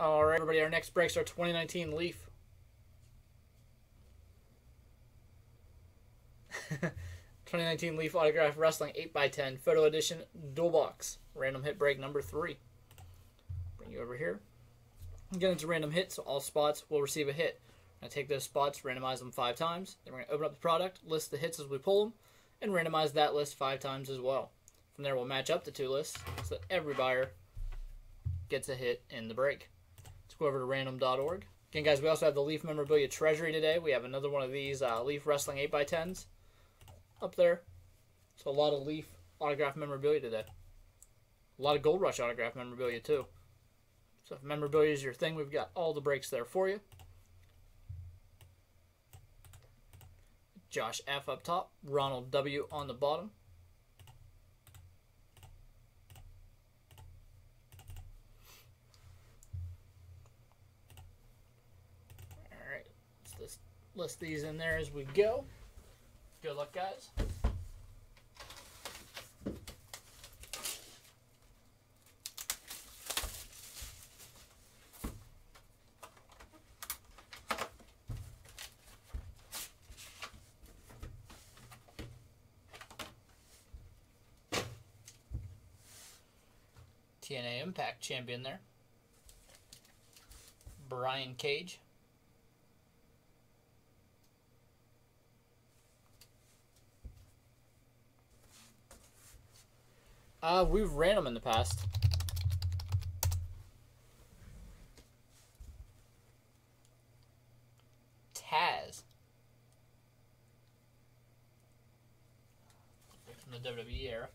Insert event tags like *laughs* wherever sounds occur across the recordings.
All right, everybody. Our next breaks are 2019 Leaf. *laughs* 2019 Leaf Autograph Wrestling 8x10 Photo Edition Dual Box. Random hit break number three. Bring you over here. Get into random hits, so all spots will receive a hit. I take those spots, randomize them five times. Then we're going to open up the product, list the hits as we pull them, and randomize that list five times as well. From there, we'll match up the two lists so that every buyer gets a hit in the break. Let's go over to random.org. Again, guys, we also have the Leaf Memorabilia Treasury today. We have another one of these uh, Leaf Wrestling 8x10s up there. So a lot of Leaf autograph memorabilia today. A lot of Gold Rush autograph memorabilia, too. So if memorabilia is your thing, we've got all the breaks there for you. Josh F up top, Ronald W on the bottom. Alright, let's just list these in there as we go. Good luck, guys. TNA Impact champion there. Brian Cage. Uh, we've ran them in the past. Taz. From the WWE era.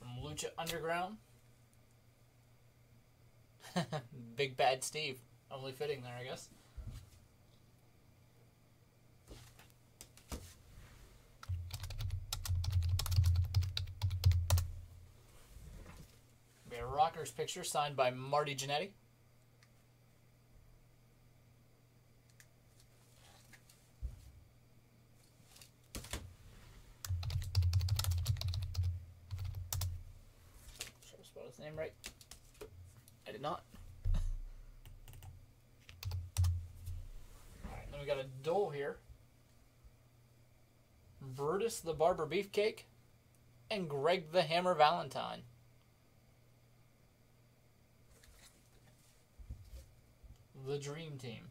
From Lucha Underground. *laughs* Big Bad Steve. Only fitting there, I guess. Rockers picture signed by Marty Jannetty. I spelled his name right. I did not. *laughs* Alright, then we got a Dole here. Brutus the Barber Beefcake. And Greg the Hammer Valentine. The Dream Team.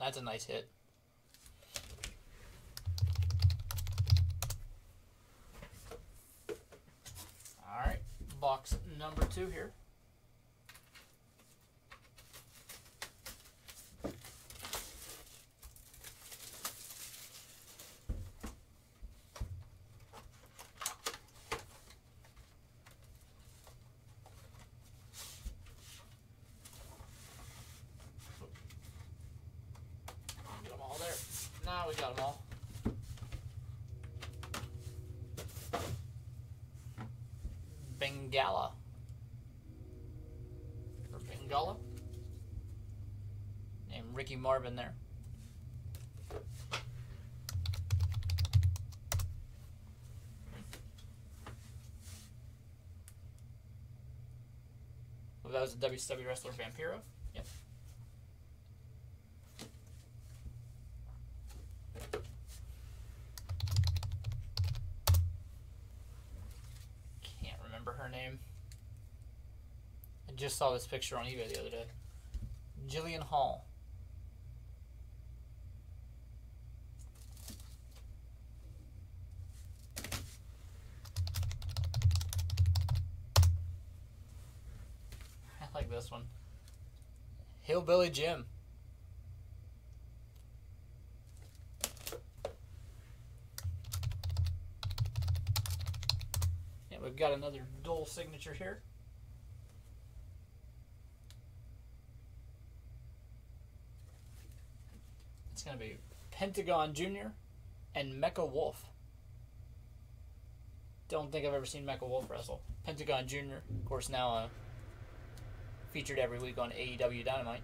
That's a nice hit. Alright, box number two here. Get them all there. Now we got them all. Bengala. Or Bengala. Name Ricky Marvin there. Well, that was a WCW wrestler Vampiro. Just saw this picture on eBay the other day. Jillian Hall. *laughs* I like this one. Hillbilly Jim. Yeah, we've got another dual signature here. It's going to be Pentagon Jr. and Mecha Wolf. Don't think I've ever seen Mecha Wolf wrestle. Pentagon Jr., of course, now uh, featured every week on AEW Dynamite.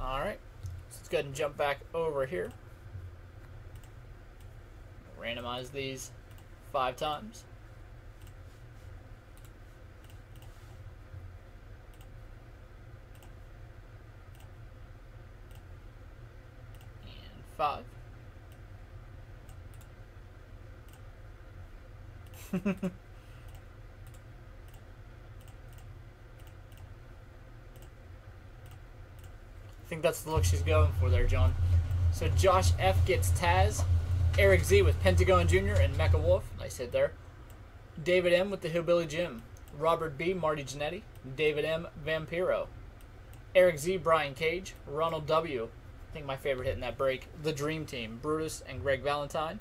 All right, so let's go ahead and jump back over here. Randomize these five times. Five. I think that's the look she's going for there, John. So Josh F gets Taz, Eric Z with Pentagon Jr. and Mecha Wolf. Nice hit there. David M with the Hillbilly Jim. Robert B. Marty Jannetty. David M. Vampiro. Eric Z. Brian Cage. Ronald W. Think my favorite hit in that break. The Dream Team. Brutus and Greg Valentine.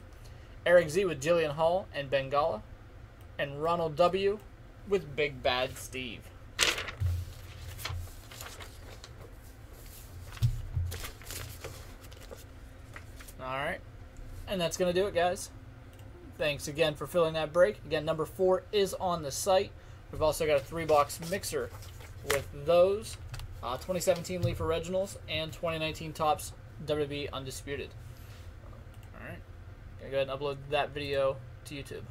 Eric Z. with Jillian Hall and Bengala. And Ronald W. with Big Bad Steve. Alright. And that's going to do it, guys. Thanks again for filling that break. Again, number four is on the site. We've also got a three box mixer with those uh, 2017 Leaf Originals and 2019 Topps WWE Undisputed. Alright. Gonna go ahead and upload that video to YouTube.